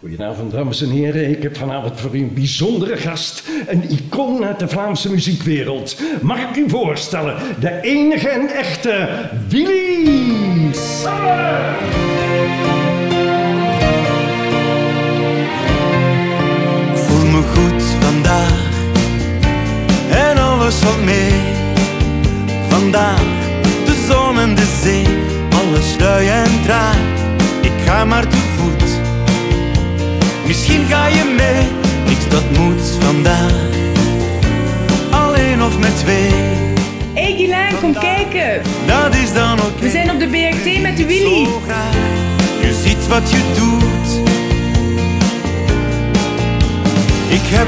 Goedenavond, dames en heren. Ik heb vanavond voor u een bijzondere gast. Een icoon uit de Vlaamse muziekwereld. Mag ik u voorstellen? De enige en echte Willy Summer! Ik voel me goed vandaag en alles valt mee. Vandaag de zon en de zee, alles lui en moet vandaag. Alleen of met twee, Hey Guylain, kom kijken. dat is dan oké. We zijn op de BRT met de Willy. Zo graag, je ziet wat je doet. Ik heb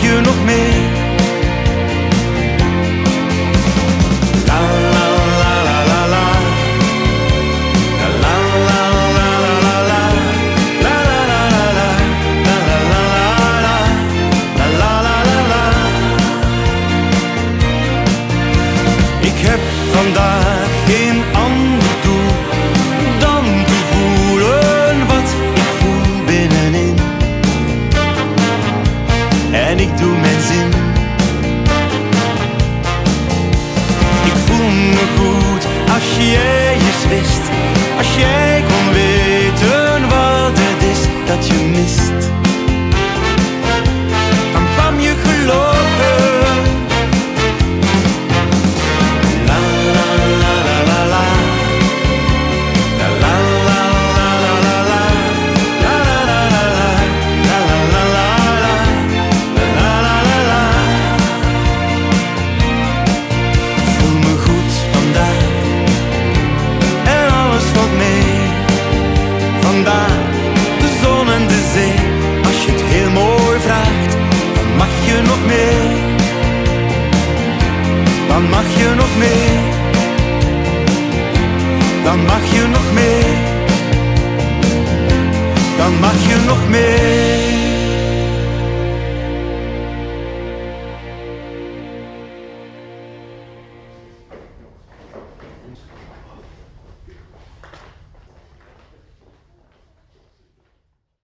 je nog mee. La la la la la la. La la la la la la la. La la la la la. La la la la la. La. Ik heb vandaag geen En ik doe mijn zin. dan mag je nog meer. Dan mag je nog meer.